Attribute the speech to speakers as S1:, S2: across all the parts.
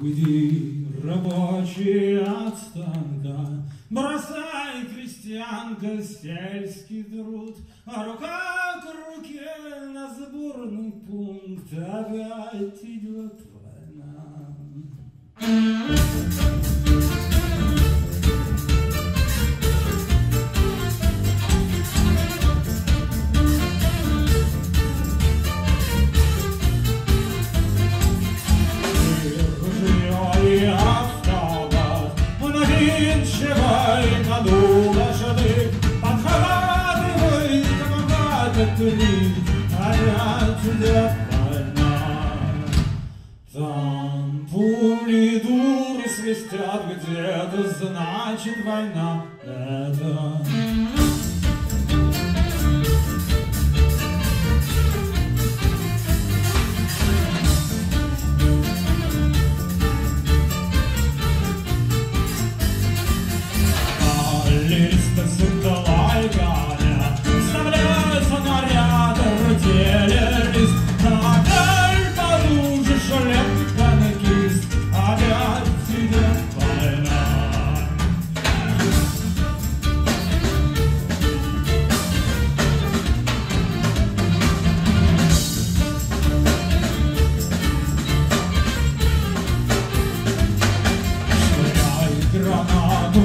S1: Уйди, рабочий от станка, Бросай, крестьянка, сельский труд, А рука к руке на сборный пункт Опять идет. в hayatını hayatına Там пули, дуры свистят, где-то значит война. Это...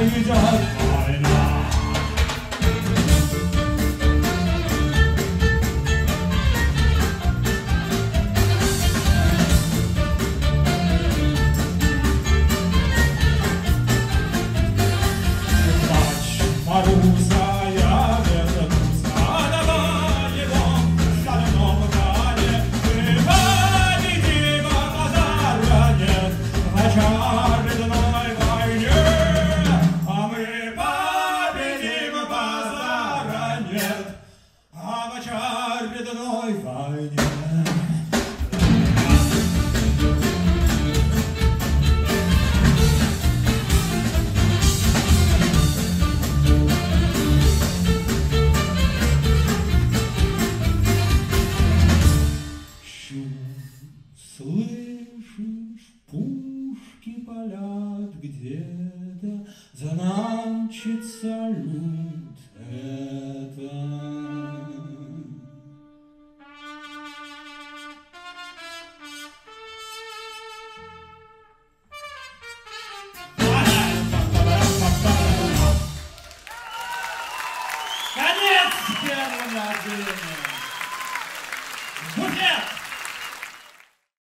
S1: You huge. очередной войне. Слышишь, пушки палят где-то, Заначится Конец первого отделения. Буфет!